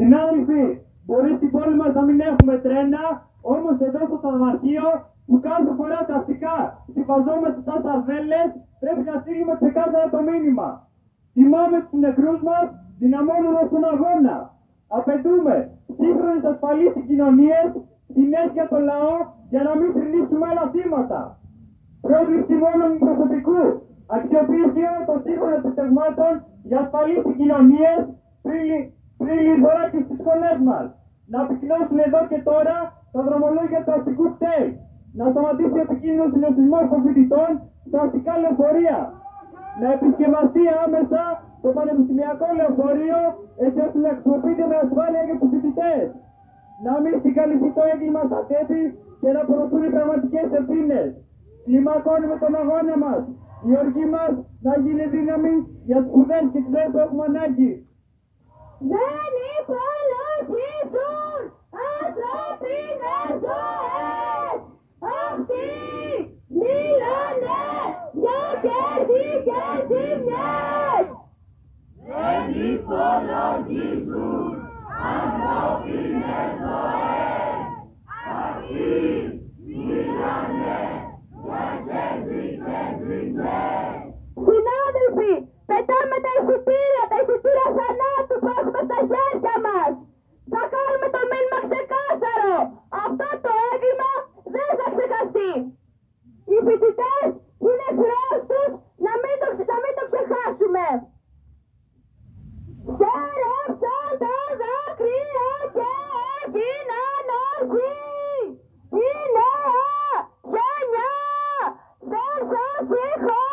Συνάδελφοι, μπορεί στην πόλη μας να μην έχουμε τρένα, όμως εδώ στο Σταυμαρχείο που κάθε φορά τα αστικά συμφαζόμαστε σαν σαρδέλες, πρέπει να στείλουμε ξεκάθαρα το μήνυμα. Τιμάμε τους νεκρούς μας, δυναμώνοντας τον αγώνα. Απαιτούμε σύγχρονες ασφαλείς συγκοινωνίες, συνέχεια το λαό για να μην θρυνήσουμε άλλα θύματα. Πρόβληψη μόνο προσωπικού. Αξιοποίηση όλων των σύγχρονων επιτευγμάτων για ασφαλείς συγκοινωνίες πριν, πριν λιδωράκι στις σχολές μας. Να πυκνώσουν εδώ και τώρα τα δρομολόγια του αστικού κτέλ. Να σταματήσει ο επικίνδυνος συνοστισμό των φοιτητών στα αστικά λεωφορεία. Να επισκευαστεί άμεσα το πανεπιστημιακό λεωφορείο έτσι ώστε να χρησιμοποιείται με ασφάλεια για τους φοιτητές. Να μην συγκαλυφθεί το έγκλημα στα τέπη και να προωθούν οι πραγματικές ευθύνες. Κλιμακώνουμε τον αγώνα μας. Η οργή μας να γίνει δύναμη για τους σπουδέ και τι που έχουμε ανάγκη. Δεν υπολογίζουν ανθρώπινες ζωές. Αυτοί μιλάνε για κέρδη και ζημιές. Δεν υπολογίζουν ανθρώπινες ζωές. Oh!